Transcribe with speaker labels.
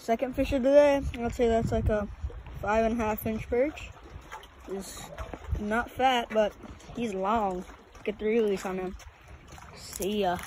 Speaker 1: Second fish of the day. I'd say that's like a five and a half inch perch. He's not fat, but he's long. Get the release on him. See ya.